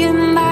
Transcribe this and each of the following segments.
looking my.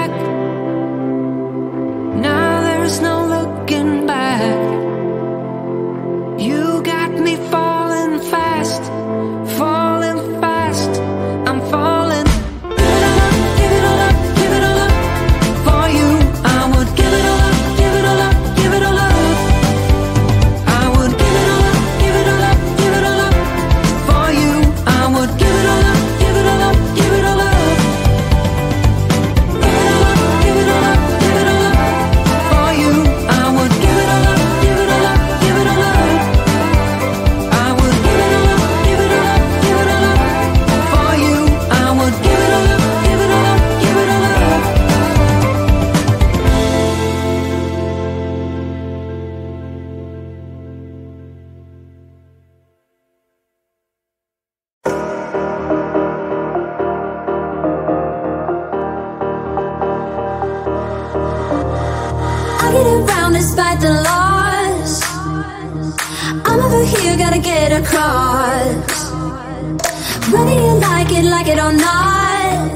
like it, like it or not.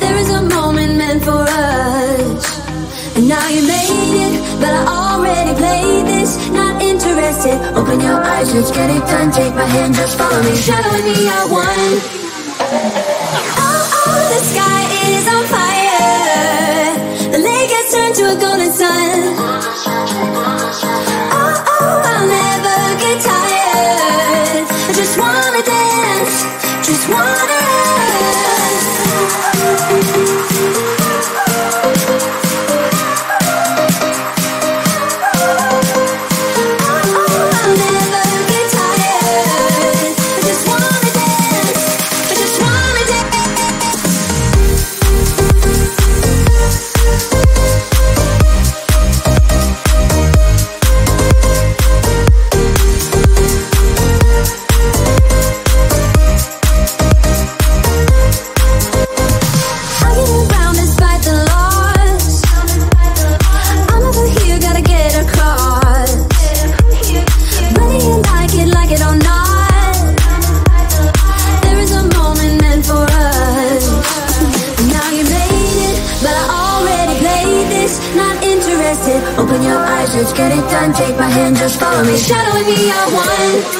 There is a moment meant for us. And now you made it, but I already played this. Not interested, open your eyes, let's get it done. Take my hand, just follow me, shadow me, I won Oh, oh, the sky is on fire. The lake has turned to a golden sun. Take my hand, just follow me. Shadow and me are one.